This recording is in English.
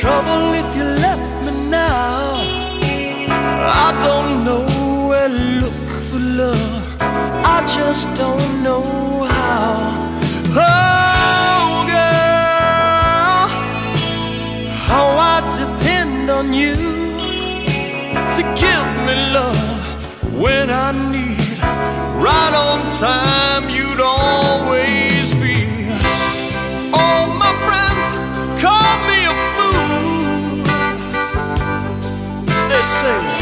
trouble if you left me now. I don't know where to look for love. I just don't know how. Oh, girl, how I depend on you. say.